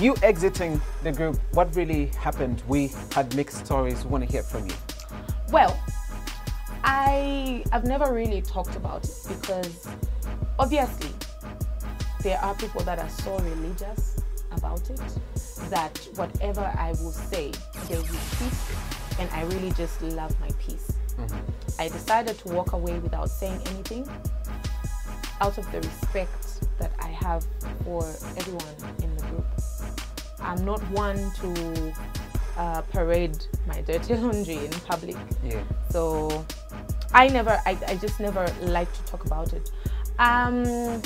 you exiting the group, what really happened? We had mixed stories. We want to hear from you. Well, I have never really talked about it because obviously there are people that are so religious about it that whatever I will say, they will keep, and I really just love my peace. Mm-hmm. I decided to walk away without saying anything out of the respect that I have for everyone in the group. I'm not one to uh, parade my dirty laundry in public. Yeah. So I never, I, I just never like to talk about it. Um,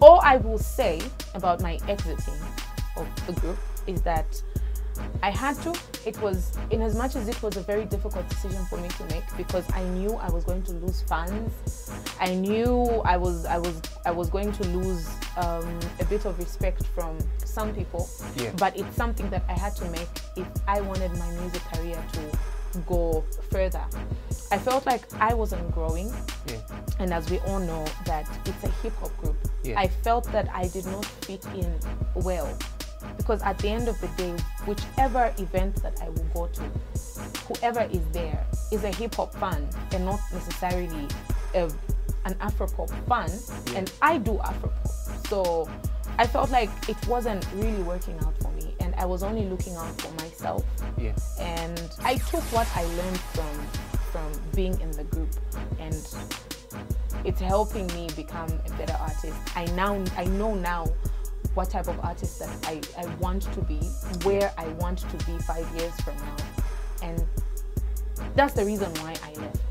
all I will say about my exiting of the group is that I had to. It was, in as much as it was a very difficult decision for me to make because I knew I was going to lose fans. I knew I was, I was, I was going to lose um, a bit of respect from some people. Yeah. But it's something that I had to make if I wanted my music career to go further. I felt like I wasn't growing. Yeah. And as we all know that it's a hip hop group. Yeah. I felt that I did not fit in well because at the end of the day, whichever event that I will go to, whoever is there is a hip hop fan and not necessarily a, an Afro pop fan. Yeah. And I do Afro pop. So I felt like it wasn't really working out for me. And I was only looking out for myself. Yeah. And I took what I learned from from being in the group and it's helping me become a better artist. I now I know now what type of artist that I, I want to be, where I want to be five years from now. And that's the reason why I left.